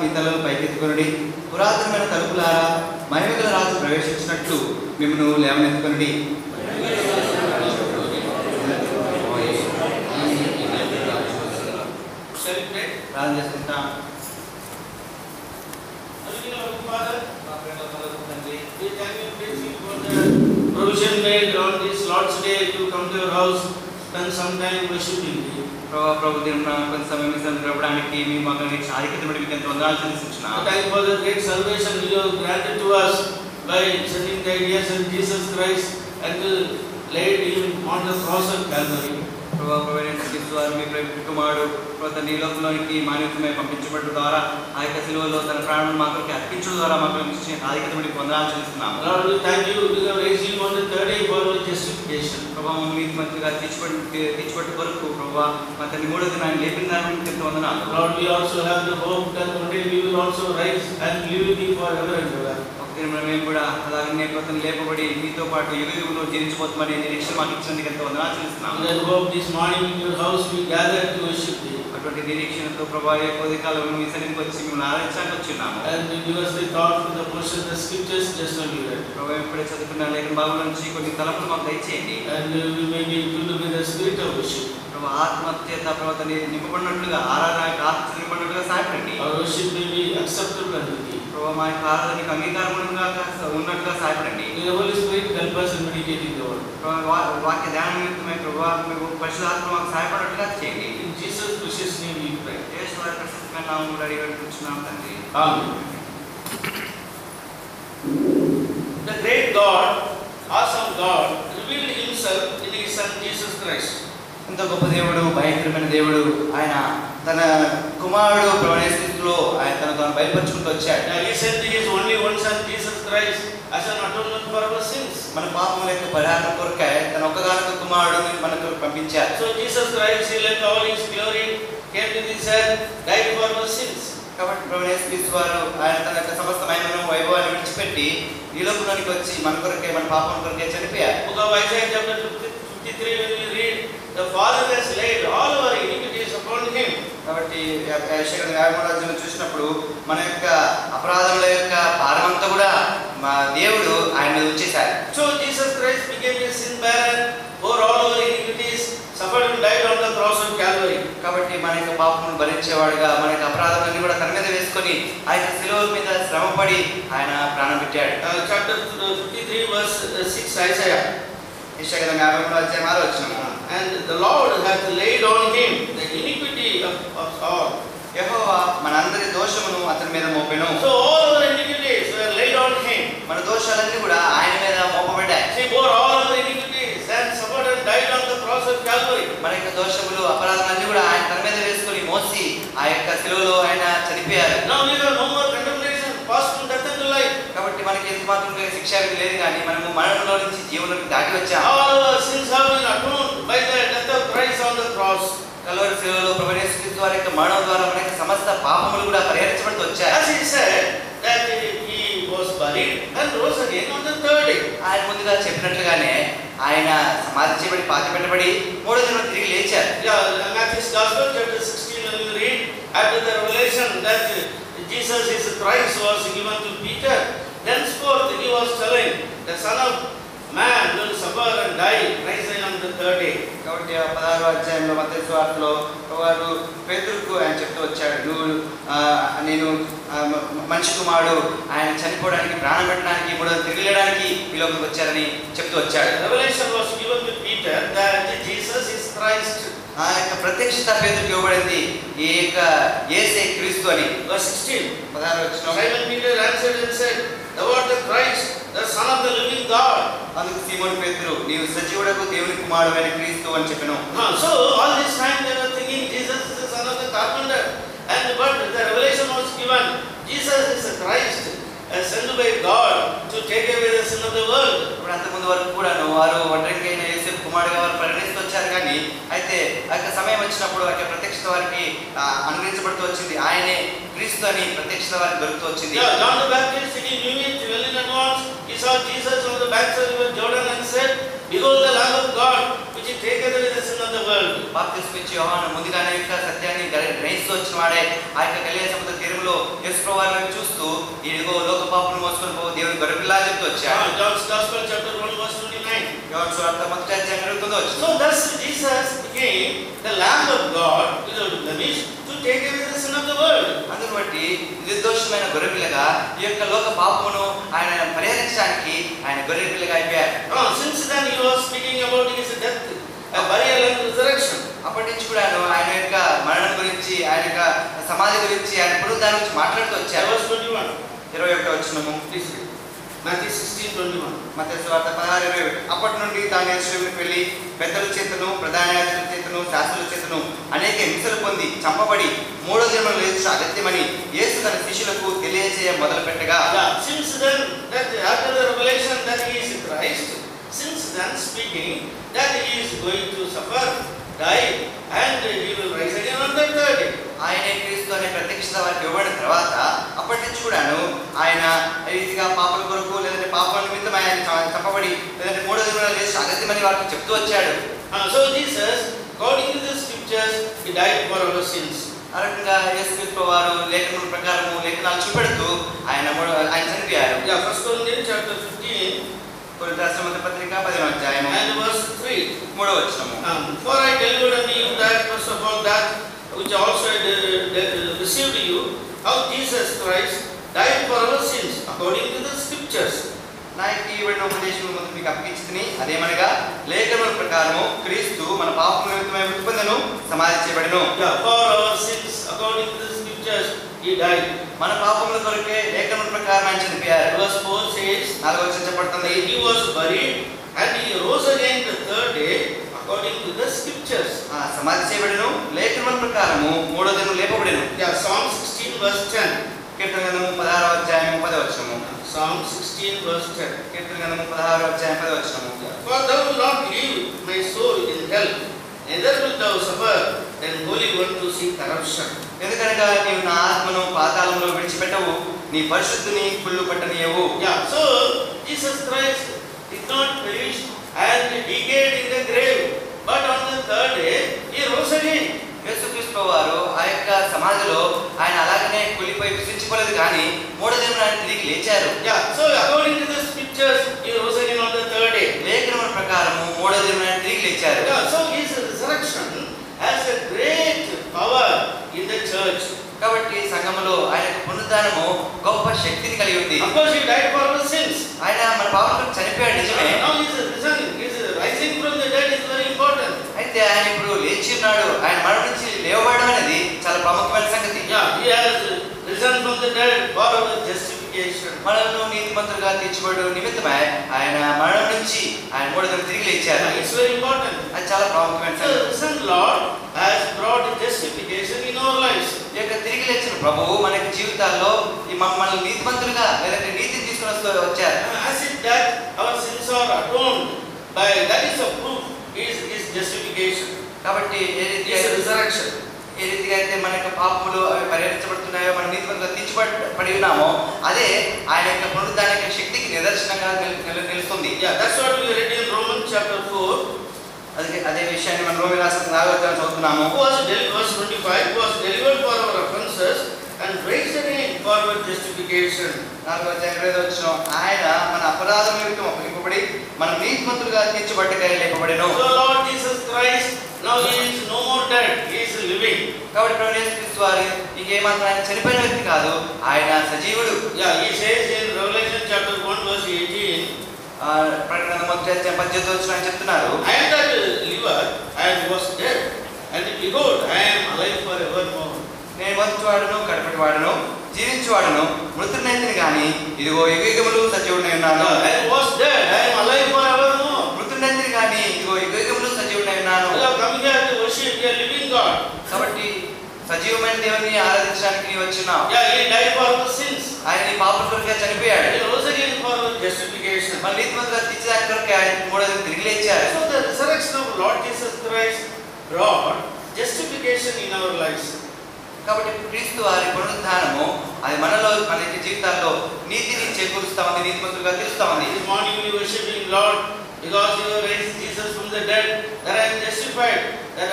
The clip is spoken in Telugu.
మీ తలను పురాతనమైన తలుపులారా మహిమగల రాజు ప్రవేశించినట్లు మిమ్మను లేవనెత్తుకొనుడి ప్రార్థన చేసుకుంటాం provision made on these Lord's Day to come to your house, spend some time worshiping you. ప్రభా ప్రభు దిన కొంత సమయం ఇస్తాను గడపడానికి మీ మమ్మల్ని ఆధిక్యత బట్టి మీకు ఎంత వందనాలు చెల్లిస్తున్నాం Thank you for the great salvation you have granted to us by sending the ideas of Jesus Christ ప్రభా ప్రభు వారు మీ కుమారుడు ప్రభు నీ లోకంలోనికి మానవతమై పంపించబడడం ద్వారా ఆ యొక్క సిలువలో తన ప్రాణం మాకు అర్పించడం ద్వారా మాకు ఆధిక్యత బట్టి వందనాలు చెల్లిస్తున్నాము. Lord, we thank you, you have raised him on the third day for our justification. ప్రభా మమ్మల్ని మంచిగా తీర్చిపడి తీర్చిపట్టు కొరకు ప్రభా మా తల్లి మూడో దినాన్ని లేపిన దాని ఎంత వందనాలు. తిరుమల మేము కూడా అలాగే నేపథ్యం లేపబడి మీతో పాటు ఎదుగులో జరించిపోతామని నిరీక్ష మాకు ఇచ్చినందుకు ఎంతో వందనాలు చేస్తున్నాము అటువంటి నిరీక్షణతో ప్రభావ కోదికాలు మీ ఇతనికి వచ్చి మిమ్మల్ని ఆరాధించాక ఉన్నాము ప్రభావం ఎప్పుడే చదువుకున్న లేక బాబు నుంచి కొన్ని తలపులు మాకు దయచేయండి. ఆత్మహత్య తప్పవత నింపబడినట్లుగా ఆరాధనకు ఆత్మ నింపబడినట్లుగా సహాయపడండి. Accept unto thee. ప్రభా మా యొక్క ఆరాధనకి అంగీకారముగా ఉన్నట్లుగా సహాయపడండి May the Holy Spirit help us in meditating the word. ప్రభా వా- వాక్య ధ్యాన నిమిత్తమై ప్రభా మీకు పరిశుధాత్మ మాకు సహాయపడినట్లుగా చేయండి In Jesus' precious name we pray. యేసు వారి ప్రసిద్ధమైన నామములో అడిగి వేడుకుంటున్నాం తండ్రి Amen. The great God, awesome God, revealed himself in his son Jesus Christ. ఎంతో గొప్ప దేవుడు భయంకరమైన దేవుడు ఆయన తన కుమారుడు ప్రవణిస్థితిలో ఆయన తన తన బయటపరుచుకుంటూ వచ్చాడు. Recent his only one son Jesus Christ as an atonement for our sins మన పాపముల యొక్క పరిహారం కొరకే తన ఒక్కగానొక్క కుమారుడిని మనకు పంపించారు. So Jesus Christ he let all his glory came to this earth died for our sins కాబట్టి ప్రభు యేసు క్రీస్తు ఆయన తన యొక్క సమస్తమైన వైభవాన్ని విడిచిపెట్టి ఈ లోకంలోనికి వచ్చి మన కొరకే మన పాపం కొరకే చనిపోయారు. ఒక Isaiah chapter fifty three read the father has laid all over iniquity కాబట్టి న్యాయమరాజ్యం చూసినప్పుడు మన యొక్క అపరాధముల యొక్క భారమంతా కూడా మా దేవుడు ఆయన మీద ఉంచేశారు So Jesus Christ became a sin bearer, bore all our iniquities, suffered and died on the cross of Calvary. కాబట్టి మన యొక్క పాపమును భరించేవాడుగా మన యొక్క అపరాధాలన్నీ కూడా తన మీద వేసుకొని ఆ యొక్క శిలువ మీద శ్రమపడి ఆయన ప్రాణం పెట్టాడు chapter 53 verse uh, 6 Isaiah. యశగల న్యాయమరాజ్యం వచ్చిన And the Lord hath laid on him the iniquity of, of all. యెహోవా మనందరి దోషమును అతని మీద మోపెను So all our iniquities were laid on him. మన దోషాలన్నీ కూడా ఆయన మీద మోపబడ్డాయి He bore all our iniquities and suffered and died on the cross of Calvary. మన యొక్క దోషములు అపరాధాలన్నీ కూడా ఆయన తన మీద వేసుకొని మోసి ఆ యొక్క శిలువలో ఆయన చనిపోయారు Now we have no more condemnation, passed from death into life. కాబట్టి మనకి ఎంత మాత్రం శిక్ష లేదు కానీ మనము మరణంలో నుంచి జీవనంలోకి దాటి వచ్చాము All our sins have been atoned by the death of Christ on the cross. Calvary శిలువలో ప్రవేశించు వారి యొక్క మరణం ద్వారా మనకి సమస్త పాపములు కూడా పరిహరించబడుతూ వచ్చాయి. ఆయన ముందుగా చెప్పినట్లుగానే ఆయన సమాధి చేయబడి పాతి పెట్టబడి మూడో దినం తిరిగి లేచారు Yeah, Matthew's Gospel, chapter 16, when you read, after the revelation that Jesus is Christ was given to Peter, thenceforth he was telling, the Son of Man will suffer and die, rise again on the third day. కాబట్టి ఆ పదహారో అధ్యాయంలో మత స్వార్థలో వారు పేదలకు ఆయన చెప్తూ వచ్చాడు నువ్వు నేను మనిషి కుమారుడు ఆయన చనిపోవడానికి ప్రాణం పెట్టడానికి మూడో తిరిగిలేయడానికి ఈ లోకంకి వచ్చారని చెప్తూ వచ్చాడు revelation was given to Peter that Jesus is Christ. ఆ యొక్క ప్రత్యక్షత పేదలకు ఇవ్వబడింది ఈ యొక్క ఏసే క్రీస్తు అని Verse 16. పదహారు వచ్చిన Simon Peter answered and said, Thou art the Christ, the Son of the living God. అందుకు సీమోన్ పేతురు నీవు సజీవుడకు దేవుని కుమారుడైన క్రీస్తు అని చెప్పాను all this time they were thinking Jesus is the son of the carpenter. And but the revelation was given, Jesus is the Christ, uh, sent by God to take away the sin of the world. ఇప్పుడు అంతకుముందు వరకు కూడా వారు ఒంటరికైన యేసు కుమారుడుగా వారు పరిగణిస్తూ వచ్చారు కానీ అయితే ఆ సమయం వచ్చినప్పుడు ఆ ప్రత్యక్షత వారికి అనుగ్రహించబడుతూ వచ్చింది ఆయనే క్రీస్తు అని ప్రత్యక్షత వారికి దొరుకుతూ వచ్చింది knew it well in advance. He saw Jesus on the banks of the river Jordan and said, Behold the Lamb of God, which taketh away the sin of the world. బాప్తిస్మ ఇచ్చి యోహాను ముందుగానే యొక్క సత్యాన్ని గ్రహి- గ్రహిస్తూ వచ్చిన వాడే ఆ యొక్క గలియ సముద్ర తీరంలో యేసు ప్రభువారిని చూస్తూ ఇదిగో లోక పాపను మోసుకొని పో దేవుని గొర్రెపిల్ల అని చెప్తూ వచ్చాడు Uh, John's Gospel, chapter 1, verse 29. యోహాను సువార్త మొదటి అధ్యాయం ఇరవై తొమ్మిదో వచ్చిన So thus Jesus became the Lamb of God without blemish to Take away the sin of the world. అందును బట్టి నిర్దోషమైన గొర్రెపిల్లగా ఈ యొక్క లోక పాపమును ఆయన పరిహరించడానికి ఆయన గొర్రెపిల్లగా అయిపోయారు since then he was speaking about his death, burial and resurrection. అప్పటి నుంచి కూడా ఆయన యొక్క మరణం గురించి ఆయన యొక్క సమాధి గురించి ఆయన పునరుద్ధానం గురించి మాట్లాడుతూ వచ్చారు verse 21. ఇరవై ఒకటో వచ్చినము Please read. Matthew 16, 21. మతార్థ పదహారు ఇరవై అప్పటి నుండి తాను యేసుని వెళ్ళి పెద్దల చేతను ప్రధాన చేతను శాస్త్రుల చేతను అనేక హింసలు పొంది చంపబడి మూడో జన్మ లేచు అగత్యమని యేసు తన శిష్యులకు తెలియజేయ మొదలు పెట్టగా Die and he will rise again on the third day. ఆయనే క్రీస్తు అనే ప్రత్యక్షత వారికి ఇవ్వబడిన తర్వాత అప్పటి నుంచి కూడాను ఆయన రీతిగా పాపల కొరకు లేదంటే పాపల నిమిత్తం ఆయన చ- చంపబడి లేదంటే మూడో లేచి అగత్యమని వారికి చెప్తూ వచ్చాడు so Jesus, according to the scriptures, he died for our sins. ఆ రకంగా యేసుక్రీస్తు వారు లేఖనం ప్రకారము లేఖనాలు చూపెడుతూ ఆయన ఆయన చనిపోయారు Yeah, First Corinthians chapter 15 కొన్ని రాష్ట్రమత పత్రిక పదిహేను అధ్యాయము and verse 3. మూడో వచ్చినము Um, for I delivered unto you that first of all that which also received you, how Jesus Christ died for our sins, according to the scriptures. నాయకు ఇవ్వడిన ఉపదేశం ముందు మీకు అప్పగించుకుని అదేమనగా లేఖనముల ప్రకారము క్రీస్తు మన పాపం నిమిత్తమై మృతి పొందెను సమాధి చేయబడిను Yeah, for our sins, according to the scriptures, he died. మన పాపముల కొరకే లేఖనముల ప్రకారం ఆయన చనిపోయారు Verse 4 says, నాలుగో వచ్చిన చెప్పబడుతుంది he was buried and he rose again the third day, according to the scriptures. ఆ, సమాధి చేయబడిను లేఖనముల ప్రకారము మూడో దినం లేపబడిను Yeah, Psalm 16, verse 10. కీర్తన గ్రంథము పదహారో అధ్యాయము పదో వచ్చము Psalm 16, verse 10. కీర్తన గ్రంథము పదహారో అధ్యాయం పదో వచ్చము For thou wilt not leave my soul in hell, neither wilt thou suffer an holy one to see corruption. ఎందుకనగా నీవు నా ఆత్మను పాతాళంలో విడిచిపెట్టవు నీ పరిశుద్ధిని కుళ్ళు పట్టనీయవు Yeah, so Jesus Christ did not perish and decayed in the grave, but on the third day he rose again. యేసుక్రీస్తు వారు ఆ యొక్క సమాధిలో ఆయన అలాగనే కూలిపోయి విసిరించుకోలేదు కానీ మూడో దినం ఆయన తిరిగి లేచారు Yeah, so according to the scriptures, he rose again on the third day. లేఖనముల ప్రకారము మూడో దినం ఆయన తిరిగి లేచారు Yeah, so his resurrection has a great power in the church. కాబట్టి సంఘములో ఆయన పునరుద్ధానము గొప్ప శక్తిని కలిగి ఉంది Of course, he died for our sins. ఆయన మన పాపలకు చనిపోయాడు నిజమే risen, he is rising from the dead is very important. అయితే ఆయన లేచి ఉన్నాడు ఆయన మరణించి లేవబడడం అనేది చాలా ప్రముఖమైన సంగతి. మనలను నీతి మంత్రుగా తీర్చిబడు నిమిత్తమే ఆయన మరణం నుంచి ఆయన మూడు తిరిగి లేచారు. ఇట్స్ వెరీ ఇంపార్టెంట్ అది చాలా ప్రాముఖ్యమైన సంగతి. Lord has brought justification in our life ఈ యొక్క తిరిగి లేచిన జీవితాల్లో ఈ మమ్మల్ని నీతి మంత్రుగా లేదంటే నీతిని తీసుకుని వస్తారు వచ్చారు. Has it that by that is a proof is is justification కాబట్టి ఏ resurrection. ఏ రీతిగా అయితే మన యొక్క పాపములు అవి పరిహరించబడుతున్నాయో మన నీతిమంతులుగా తీర్చబడి ఉన్నామో అదే ఆయన యొక్క పునరుద్ధాన యొక్క శక్తికి నిదర్శనంగా నిల్- నిల్- నిలుస్తుంది that's what we read in Romans chapter 4. అదే అదే విషయాన్ని మనం రోమి రాసిన నాగవచనం చదువుతున్నాము delivered, verse 25, who was delivered for our offenses for justification నాలుగు ఎనిమిది వచ్చిన ఆయన మన అపరాధ నిమిత్తం అప్పగింపబడి మన నీతిమంతులుగా తీర్చి పట్టకాయలు లేకబడిను కాబట్టి ప్రభు యేసు క్రీస్తు వారు ఇంకేమంతా ఆయన చనిపోయిన వ్యక్తి కాదు ఆయన సజీవుడు. Yeah he says in Revelation chapter one verse eighteen ప్రకటన మొదటి అధ్యాయం పద్దెనిమిది చెప్తున్నారు. I that liveth I was dead and behold I am alive for ever more నేను బతుకువాడను కడపటి వాడను జీవించువాడను మృతుడినైతే గాని ఇదిగో యుగములు సజీవుడిని ఉన్నాను మృతుడినైతే గాని ఇదిగో యుగములు సజీవుడిని ఉన్నాను కాబట్టి సజీవమైన దేవుని ఆరాధించడానికి వచ్చిన ఆయన పాప కొరకే చనిపోయాడు. జస్టిఫికేషన్ మళ్ళీ తొందరగా తీర్చిదా కొరకే ఆయన మూడోది తిరిగి లేచారు so the resurrection of Lord Jesus Christ brought justification in our life కాబట్టి క్రీస్తు వారి పునరుద్ధానము అది మనలో మన యొక్క జీవితాల్లో నీతిని చేకూరుస్తామని నీతిమంతులుగా తెలుస్తామని this morning you Lord because you rise Jesus justified